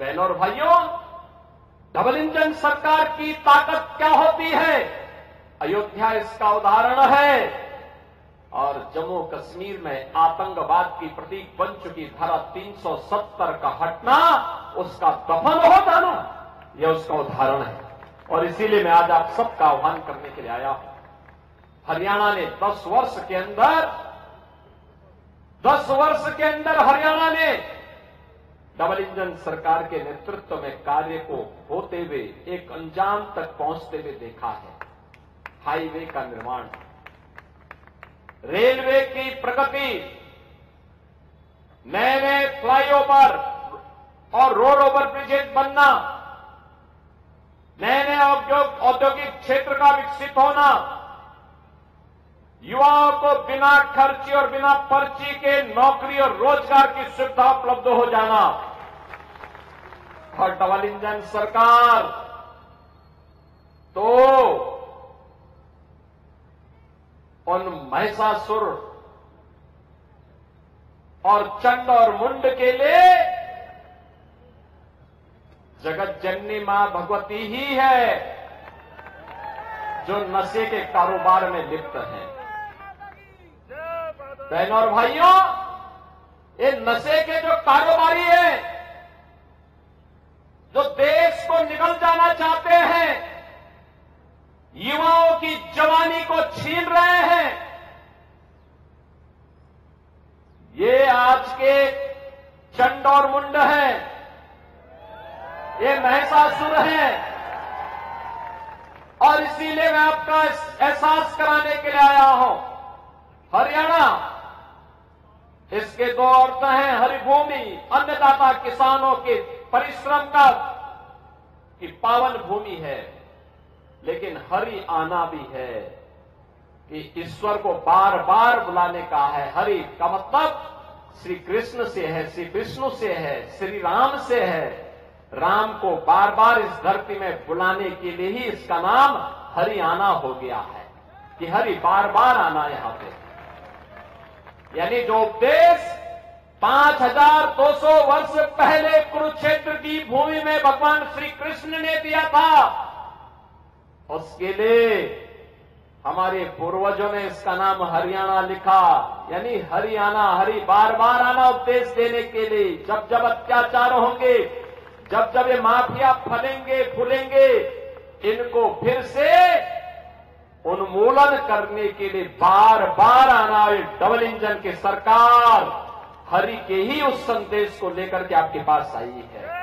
बहनों और भाइयों डबल इंजन सरकार की ताकत क्या होती है? अयोध्या इसका उदाहरण है। और जम्मू कश्मीर में आतंकवाद की प्रतीक बन चुकी धारा 370 का हटना, उसका दफन हो जाना, यह उसका उदाहरण है। और इसीलिए मैं आज आप सबका आह्वान करने के लिए आया हूँ। हरियाणा ने 10 वर्ष के अंदर 10 वर्ष के अंदर हरियाणा ने डबल इंजन सरकार के नेतृत्व में कार्य को होते हुए एक अंजाम तक पहुँचते हुए देखा है। हाईवे का निर्माण। रेलवे की प्रगति। नए नए फ्लाईओवर और रोड ओवर ब्रिजेज बनना। नए नए औद्योगिक क्षेत्र का विकसित होना। युवाओं को बिना खर्ची और बिना पर्ची के नौकरी और रोज़गार की सुविधा उपलब्ध हो जाना। और डबल इंजन सरकार तो उन महिषासुर और चंड और मुंड के लिए जगत जननी माँ भगवती ही है, जो नशे के कारोबार में लिप्त हैं। बहनों और भाइयों ये नशे के जो कारोबारी हैं, जो देश को निकल जाना चाहते हैं, युवाओं की जवानी को छीन रहे हैं। ये आज के चंड और मुंड हैं। ये महसासुर हैं। और इसीलिए मैं आपका एहसास कराने के लिए आया हूँ। हरियाणा इसके दो अर्थ हैं, हरिभूमि, अन्नदाता किसानों के परिश्रम का की पावन भूमि है, लेकिन हरि आना भी है कि ईश्वर को बार बार बुलाने का है। हरि का मतलब श्री कृष्ण से है, श्री विष्णु से है, श्री राम से है। राम को बार बार इस धरती में बुलाने के लिए ही इसका नाम हरि आना हो गया है, कि हरि बार बार आना यहाँ पे। यानी जो उपदेश पाँच हज़ार दो सौ वर्ष पहले कुरुक्षेत्र की भूमि में भगवान श्री कृष्ण ने दिया था, उसके लिए हमारे पूर्वजों ने इसका नाम हरियाणा लिखा। यानी हरियाणा, हरि बार बार आना उपदेश देने के लिए। जब जब अत्याचार होंगे, जब जब ये माफिया फलेंगे, फूलेंगे, इनको फिर से उन्मूलन करने के लिए बार बार आना डबल इंजन के सरकार, हरि के ही उस संदेश को लेकर के आपके पास आई है।